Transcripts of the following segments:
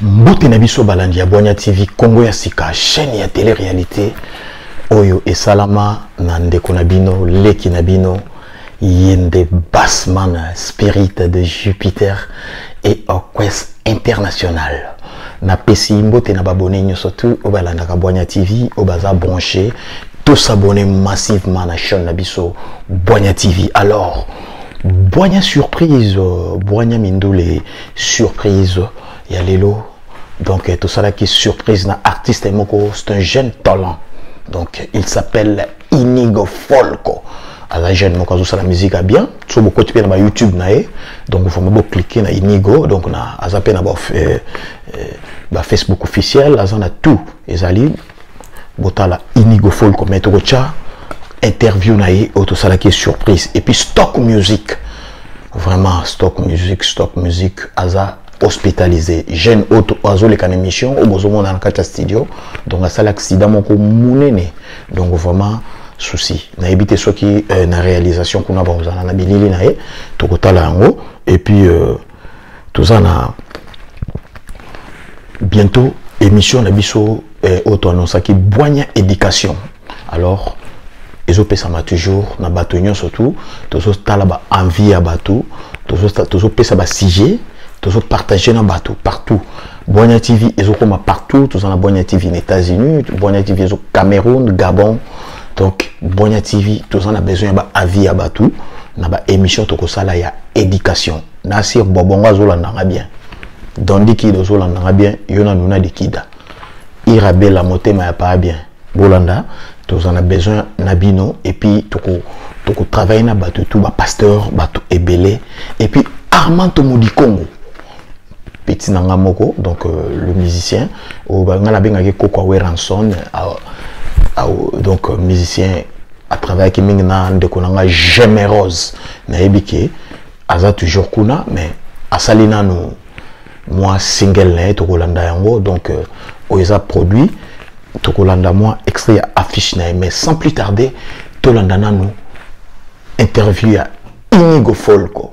mbote na biso balandi ya bwanya tv kongo ya sika chaîne ya télé réalité oyo esalama na ndeko na bino leki na bino ye nde basman spirit de jupiter et orchestre international. Napesi mbote na babone nyonso tu oyo balandaka bwanya tv oyo baza branché tosabone massivement na chaîne na biso bwanya tv alors bwanya surprise bwanya mindule surprise ya lelo. Donc tosalaki surprise na artiste moko c'est un jeune talent. Donc il s'appelle inigo folko aza jeune moko azosala musique bien. So bokoti mpe na bayoutube na ye donc vraiment boclike na inigo. Donc na aza mpe na bafacebook officiel. Aza na tout. Ezali botala inigo folko mais tokotya interview na ye oyo tosalaki surprise. Et puis stock music. Vraiment stock music stock music. Aza hospitalisé. Jeune oyo azoleka na émission oyo bozomona na kati ya studio. Donc asali accident moko monene donc vraiment souci. Nayebi te soki euh, na réalisation kuna bakozala na bilili na ye tokotala yango et puis euh, na bientôt émission na biso euh, oyo toannonsaki bwanya éducation. Alors ezopesama toujours na bato nyonso tu tozotala baenvie ya bato tozopesa basujet tozopartage na bato partout. Bwanya tv ezokoma partout. Toza na bwanya tv états-unis. Bwanya tv ezo cameroun gabon donc bwanya tv toza na besoin ya baavis ya bato na baémission tokosala ya éducation. Nasir bobongo azolandanga bien. Dondikida ozolandanga bien. Yo na nuna dikida irabela motema ya paa bien. Bolanda toza na besoin na bino et puis tokotravaille na bato tu bapasteur bato ebele et puis armand petit nanga moko donc euh, le musicien. Nga nabengaki koko awe donc musicien atravaillaki mingi na ndeko nanga gemerose nayebi ke aza toujours kuna mais asali nanu mwa single na ye tokolanda yango. Donc euh, oyo eza produit tokolanda mwa extrait affiche na mais sans plus tarder tolanda nanu interview ya inigo folko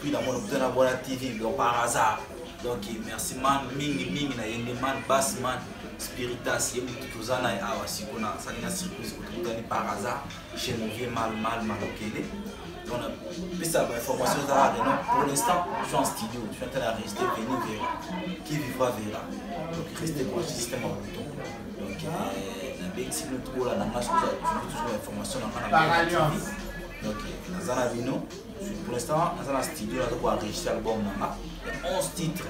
depuis dans mon hôpital dans la TV donc par hasard donc merci man mingi mingi na yende man bass man spiritas ye mutu toza na ye awa sikona azali na surprise otokutani par hasard chez mon vieux mal mal malokele donc napesa bainformation ezala renon pour l'instant je suis en studio je suis en train de rester veni vera qui vivra vera donc reste pour système en bouton donc nabengisi mutu ola nanga soza toujours information nanga na donc naza na bino pour l'instant naza na studio naza koenregistre album na nga ya 11 titres.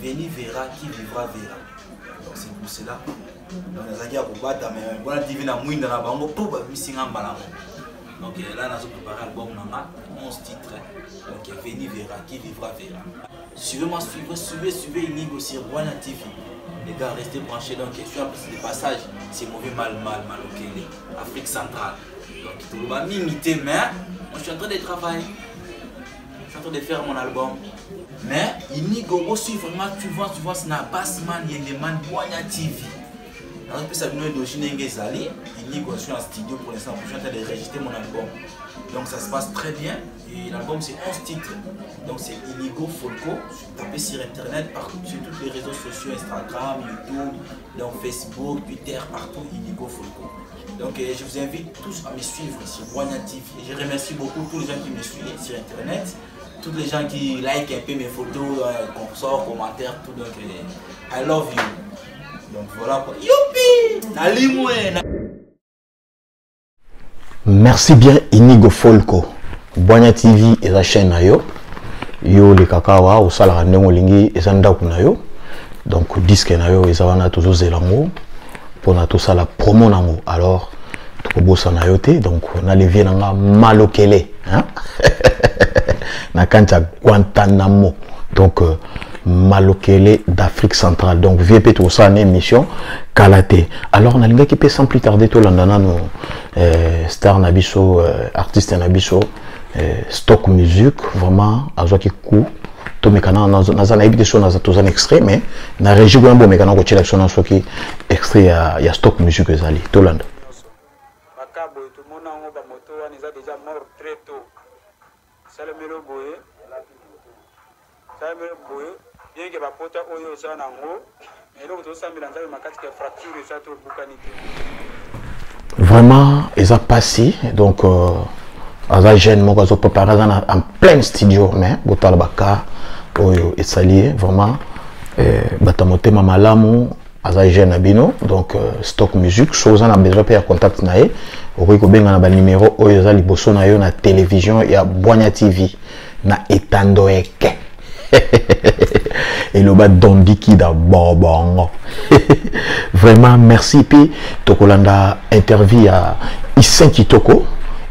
Veni verra qui vivra verra donc c'est pour cela. Donc nazalaki ya kobata mais bona divi na mwinda na bango mpo babimisinga mbalango. Donc là nazo préparé album na nga 11 titres. Donc veni verra qui vivra verra suivez-moi suivez suivez suivez Inigo sur Bwana TV les gars, restez branchés. Donc, plus de passage. C'est mauvais mal, mal, mal, ok, Afrique centrale. Le monde m'imiter, mais moi, je suis en train de travailler. Je suis en train de faire mon album. Mais, Inigo, aussi, vraiment, tu vois, tu vois, c'est un bassman, il y a des man, Boigna TV. Donc, puis ça vient d'origine Ngezali. Inigo, je suis en studio pour l'instant. Je suis en train de régister mon album. Donc, ça se passe très bien. Et l'album, c'est 11 titres. Donc, c'est Inigo Folko. Tapez sur internet, partout, sur tous les réseaux sociaux Instagram, YouTube, donc Facebook, Twitter, partout, Inigo Folko. Donc, euh, je vous invite tous à me suivre sur TV. Et je remercie beaucoup tous les gens qui me suivent sur internet, tous les gens qui like un peu mes photos, euh, consorts, commentaires, tout. Donc, euh, I love you. Donc, voilà quoi. Youpi! Merci bien, Inigo Folko. bwanya tv eza chaîne yo. Yo olekaka awa osalaka ndenge olingi eza ndako yo. Donc diske na yo eza wana tozozela yango mpona tosala promo nango alors tokobosana yo te donc na levier na nga malokele na kanti ya guantanamo. Donc euh, malokele d'afrique centrale. Donc vie mpe tokosala na émission kala te alors nalingaki mpe sans plus tarder tolanda nano euh, star na biso euh, artiste na euh, stock musique vraiment azwaki coup tomeka na naza nayebi te so naza toza na extrait mais na régie kuna bomeka na kotiela biso na soki extrait ya, ya stock musique boye. Salemelo boye bien ke bapota oyo eza nango eloko tozosambela nzambe makati ke fracture eza to ebukani te. Vraiment eza pasi donc euh, aza jeune moko azopréparé aza en plein studio mais botala baka oyo esali vraiment eh, bato ya motema malamu aza jeune na bino donc euh, stock musique so oza na besoin mpe ya contact na ye okoki kobenga na banimero oyo eza liboso na yo na télévision ya bwanya tv na etando eke eloba dondikida bobongo. Vraiment merci. Puis tokolanda interview ya isen kitoko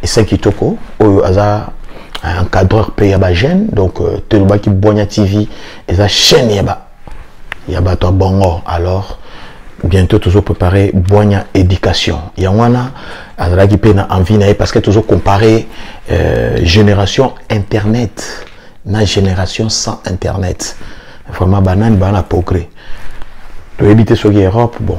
isen kitoko oyo aza encadreur mpe ya bajeune donc euh, tolobaki bwanya tv eza chaîne ya ya bato ya alors bientôt tozopréparé bwanya éducation. Yango wana azalaki mpe na envie na parce que tozocompare euh, génération internet. Na génération sans internet vraiment banani baa na progrès toyebi te soki europe bon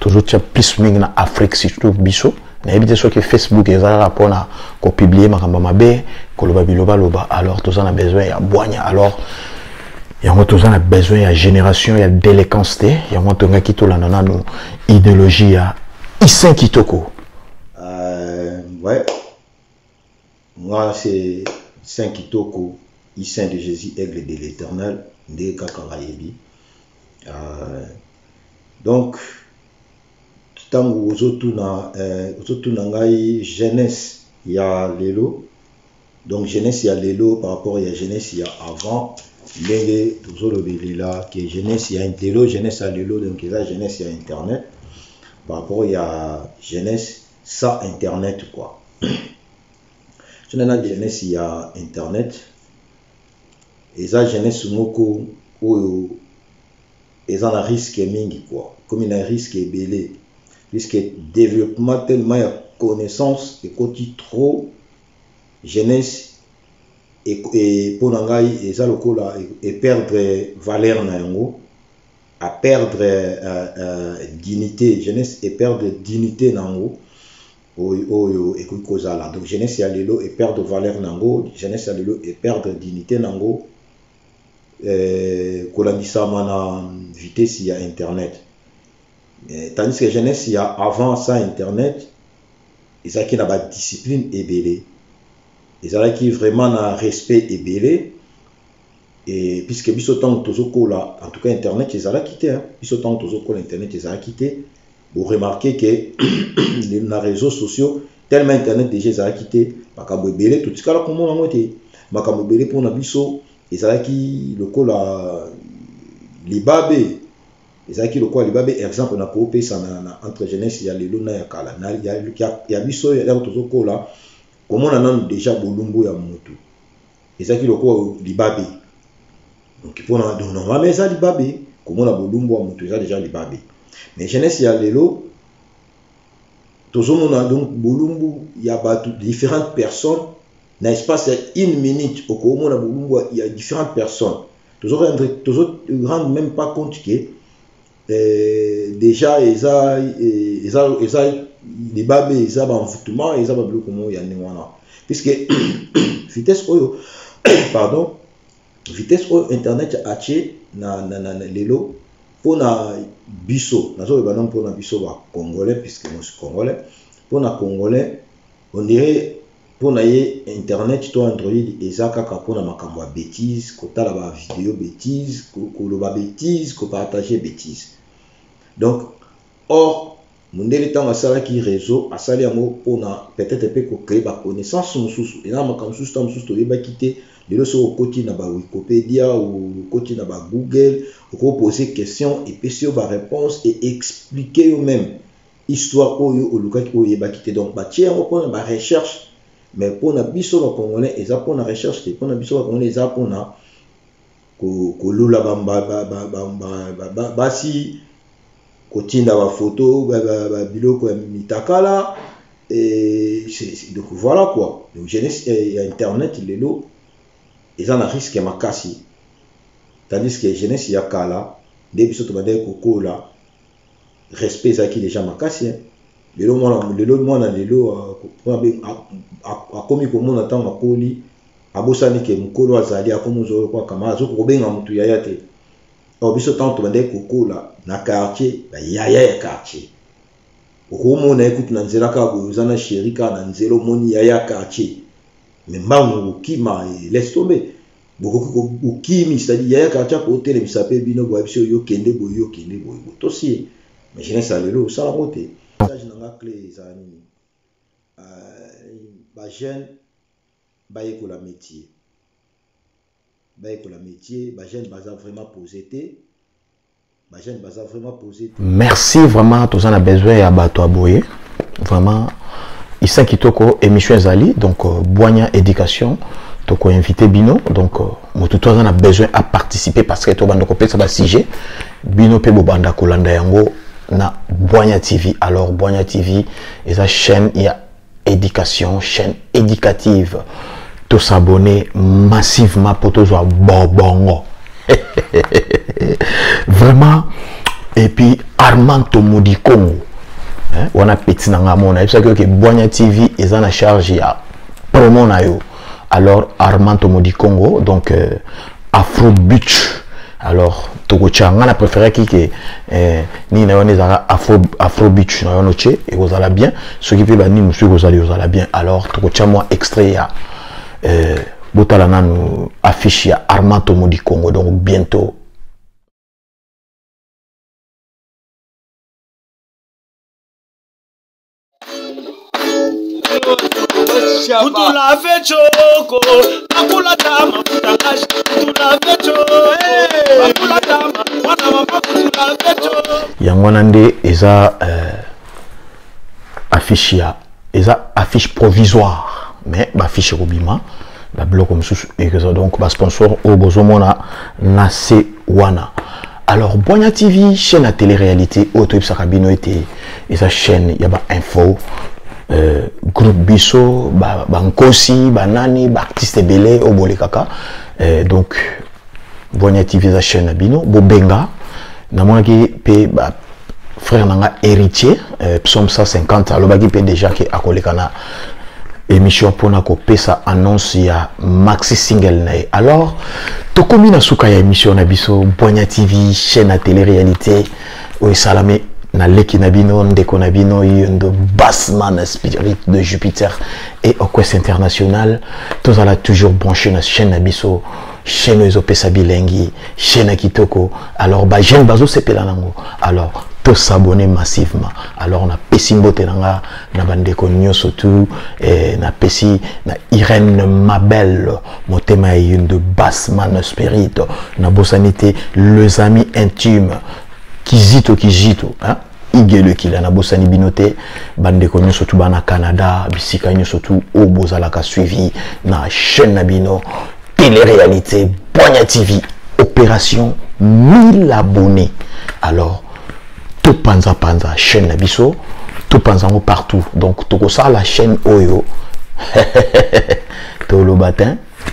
tozotia plus mingi na afrique surtout biso nayebi te soki facebook eza kaka mpona kopublie makambo mabe koloba bilobaloba alors toza na besoin ya bwanya alors yango toza na besoin ya génération ya déléquence te yango tongaki tolanda nano idéologie ya isin kitoko. Euh, ouais. Moi, c'est Saint Kitoko, Saint de Jésus, aigle de l'éternel, de Kakarayebi. Euh, donc, ntango ozotuna euh, ozotuna ngai jeunesse ya lelo. Donc jeunesse ya lelo par rapport ya jeunesse ya avant ndenge tozolobelela ke jeunesse ya lelo jeunesse ya lelo donc eza jeunesse ya internet. Par rapport ya jeunesse sans internet quoi. Tuna na jeunesse ya internet eza jeunesse moko oyo eza na risque mingi quoi. Komi na risque ebele puisque développement tellement ya connaissance ekoti trop jeunesse mpo na ngai eza lokola eperdre valeur na yango aperdre euh, euh, dignité. Jeunesse eperdre dignité na yango oyo ekoki kozala. Donc jeunesse ya lelo eperdre valeur na yango jeunesse ya lelo eperdre dignité na yango eh, kolandisama na vitesse ya internet. Eh, tandis que jeunesse ya avant ça internet ezalaki na badiscipline vraiment na respect ebele. Et puisque biso ntango tozokola en tout cas internet ezalaki te hein. biso ntango tozokola internet ezalaki te. Boremarke ke na réseaux sociaux tellement internet déjà ezalaki te makambo ebele totikala komona yango te. Makambo ebele mpona biso ezalaki lokola libabe ezalaki lokola libabe exemple na koopesa na, na entre jeunesse ya lelo na ya kala na, ya, ya, ya biso yako tozokola komona nanu déjà bolumbu ya motu ezalaki lokola libabe. Donc mpona donc normalement eza libabe. Komona bolumbu ya motu eza déjà libabe. Mais jeunesse ya lelo tozomona donc bolumbu ya bato différentes personnes na espace ya une minute okomona bolumbu ya différentes personnes. Tozorendre tozorendre même pas compte ke eh, déjà eza eza eza libabe eza bamvutuma eza babiloko moko ya ndenge wana puisque vitesse pardon vitesse internet atie na, na, na, na lelo mpona biso nazoloba na mpona biso bacongolais puisque mosi congolais mpona congolais ondire mpona ye internet to android eza kaka mpona makambo ya bétise kotala bavideo bétise koloba bétise kopartage bétise donc or mondele ntango asalaki réseau asali yango mpona peut-être mpe kocrée baconnaissance mosusu. Eza makambo mosusu ntango mosusu toyebaki te lelo soki okoti na bawikipédia okoti na bagoogle okopose question epesi yo baréponse e explike yo même histoire oyo olukaki oyebaki te. Donc batie yango mpona barecherche me mpona biso bacongolais eza mpona recherche te mpona biso bacongolais eza mpona kolula basi kotinda bafoto biloko ya mitakala. Donc voilà quoi. Donc jeunesse ya internet lelo eza na risque makasi. Tandis que jeunesse ya kala nde biso tobandaki respect ezalaki deja lelo mwana lelo mwana lelo a- akomi komona ntango akoli abosani ke mokolo azali akomi ozolo kwa kama azoki kobenga motu yaya te. Or biso ntango tobandaki kokola na quartier bayaya ya quartier. Okomona ye kutu na nzela kaka boye oza na sheri kaka na nzela omoni yaya ya quartier. Me mbangu kokima eh, laisse tombe bokoki ko- kokimi cetadi yaya quartier akotelemisa mpe bino boya biso yokende boye yokende boye boye tosi ye. Mais jeunesse ya lelo osala ngo te message na nga clé ezala nini Euh, bajeune bayekola métier. Bayekola métier bajeune baza vraiment posé te merci vraiment toza na besoin ya bato ya boye vraiment kitoko donc euh, bwanya éducation tokoinvite bino. Donc euh, motu to aza na besoin à participer parce que tobanda kopesa bino na Boigna TV. Alors, Boigna TV, et sa chaîne, il y a éducation, chaîne éducative. Tous s'abonner massivement pour tous bonbon. Vraiment. Et puis, Armand Tomoudi Congo. Hein? On a petit nangamona. C'est que Boigna TV, ils en a chargé à promo. Alors, Armand Tomoudi Congo, donc euh, Afro Beach alors tokotya nga na préféraki ke eh, nini na yo wana ezalaka afro, afro butch na yo no tie ekozala bien. Soki mpe banini mosusu ekozala ezala bien. Alors tokotya mwa extrait ya euh, botala nanu affiche ya armand tomodi congo donc bientôt utulave choko nakulata mafuta ngashi utulave choko nakulata mwana mama utulave choko. Yango wana nde eza euh, affiche ya eza affiche provisoire. Mais baaffiche ekobima babiloko mosusu ekozala donc basponsor oyo bozomona na se wana. Alors bwanya tv chaîne ya télé-réalité oyo toyebisaka bino ete eza chaîne ya bainfo euh, groupe biso ba- bankosi banani baartiste ebele oyo bolekaka euh, donc bwanya tv eza chaîne bino bobenga. Namonaki frère na nga héritier. Euh, psaume 150 alobaki mpe déjà ke akoleka na émission mpona kopesa annonce ya maxi single na alors tokomi na suka ya émission na biso bwanya tv chaîne ya télé-réalité oyo esalami na leki na bino ndeko na bino yondo basman spirit de jupiter. Et oquest international tozala toujours branché na chaîne na biso chaîne ezopesa bilengi chaîne kitoko. Alors bajeune bazosepela nango. Alors tosabone massivement. Alors napesi mbote na nga na bandeko nyonso tu eh, napesi na irene mabel motema ya basman spirit. Nabosani les amis intimes kizito kizito hein? igelekila nabosani bino te bandeko nyonso tu bana canada bisika nyonso tu oyo bozalaka suivi na chaîne na bino télé-réalité bwanya tv opération 1000 abonnés. Alors topanzapanza chaîne na biso topanza yango partout. Donc tokosala la chaîne oyo. Toloba te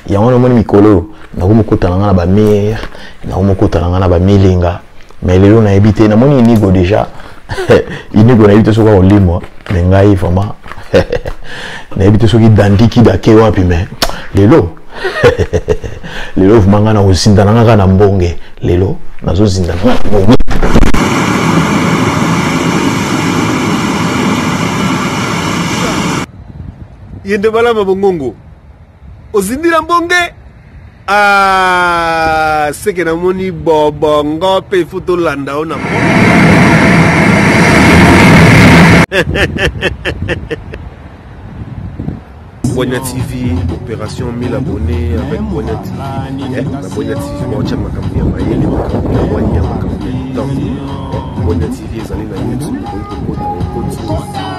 yango namoni mikolo nakomokota na nga na bamire nakomokota na nga na bamilinga mais lelo nayebi te namoni inigo déjà. Inigo nayebi te soki akolimwa me ngai vraiment nayebi te soki dandiki dake wapi me lelo lelo vraimen ngai nakozindana nga kaka na mbonge. Lelo nazozindana nga na mbonge. Yende balama bongongo. Ozindila mbonge Ah, a seke namoni bobongo mpe fo tolanda o na Boigna TV, opération 1000 abonnés avec Boigna TV. Eh, Boigna TV, moi, je m'accapais à Maïl, je m'accapais à Boigna, je m'accapais à Boigna TV, ils allaient dans YouTube, ils allaient dans YouTube.